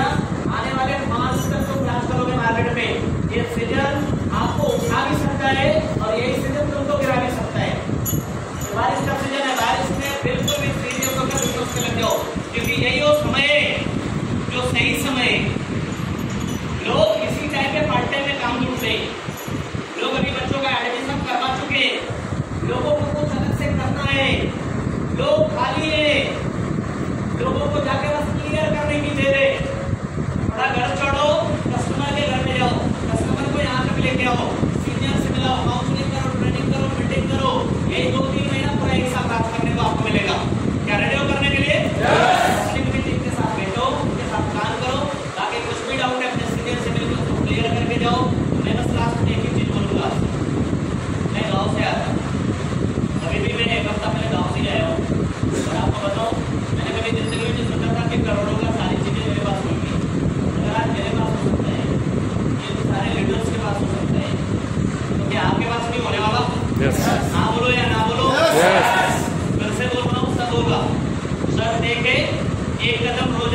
되면 Hey,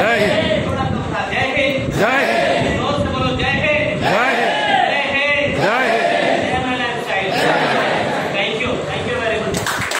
करो